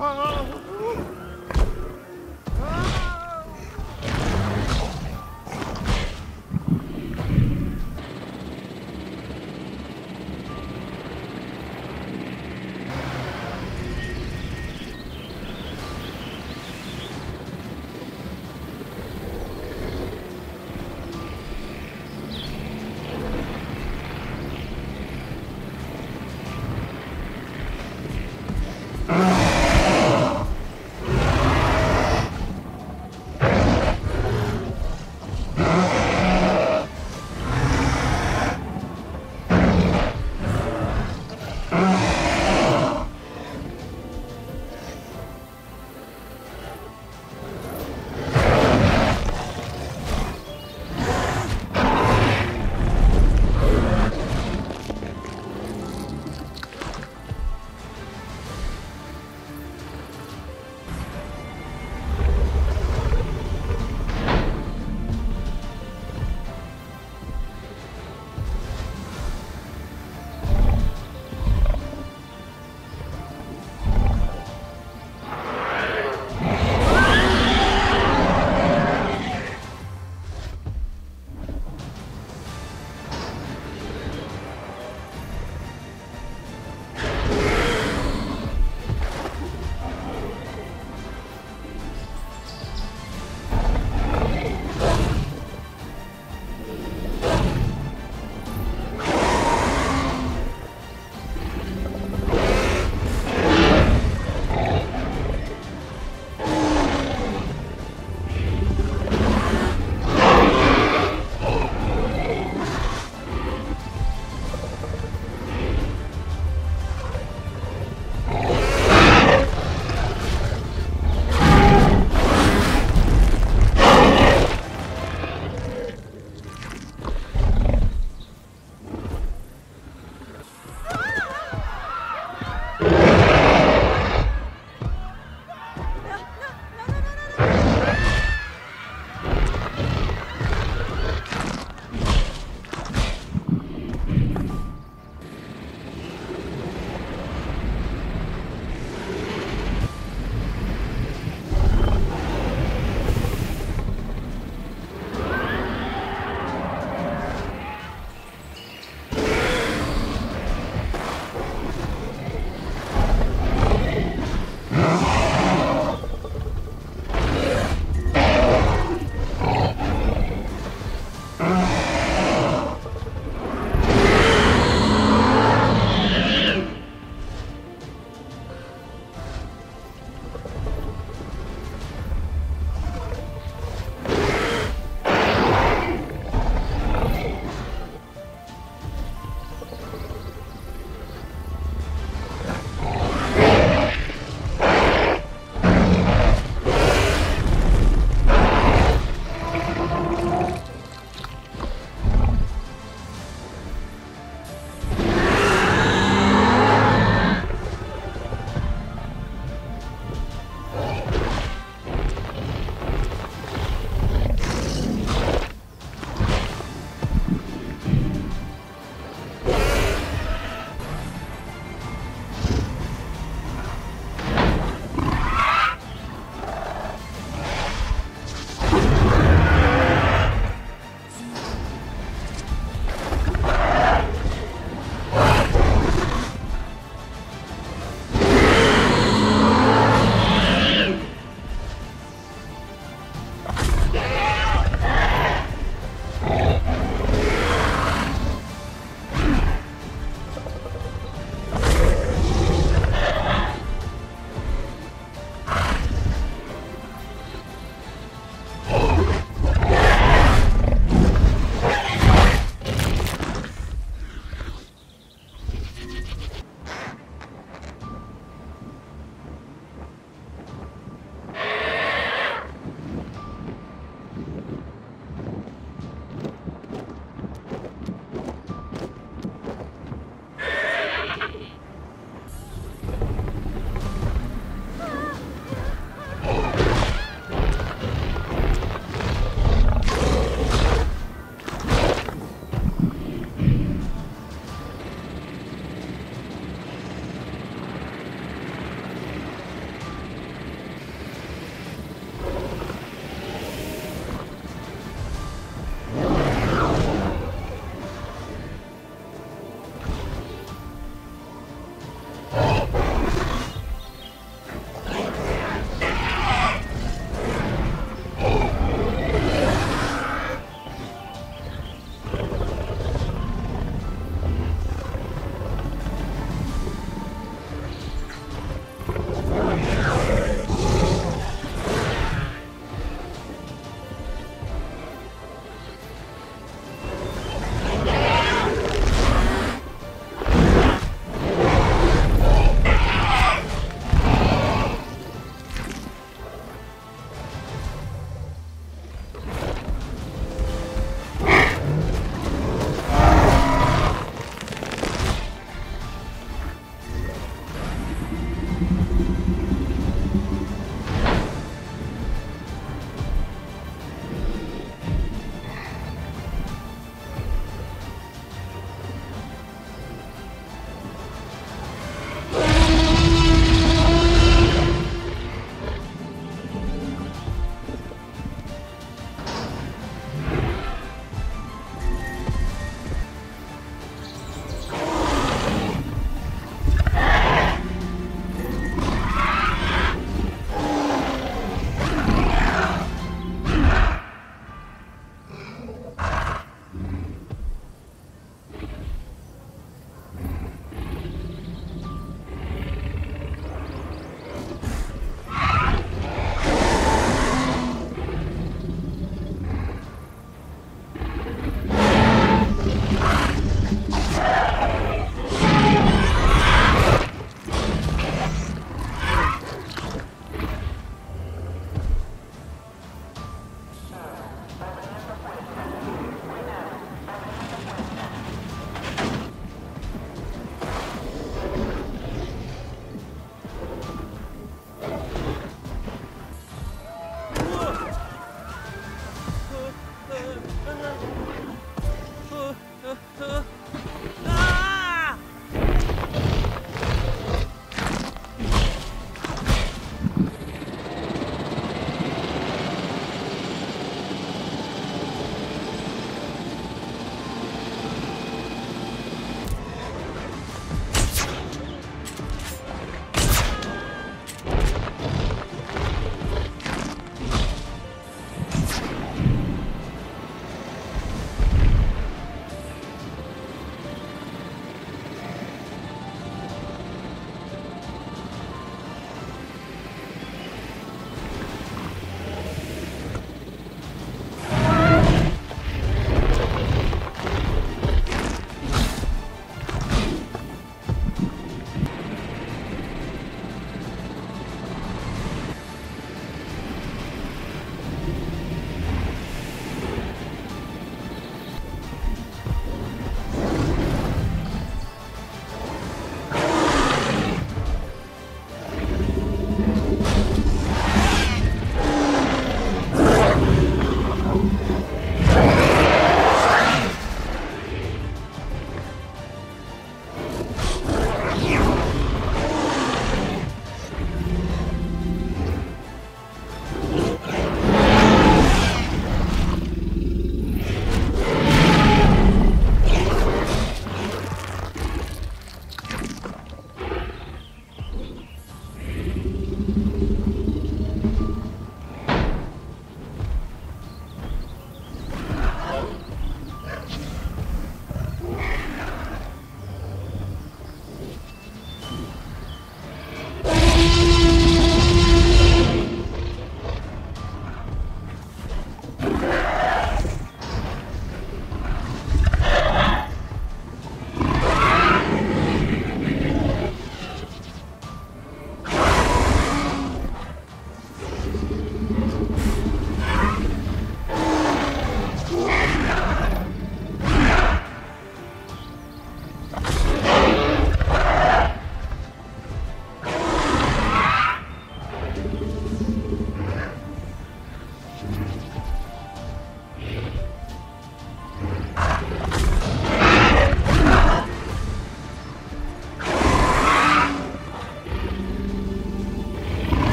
啊。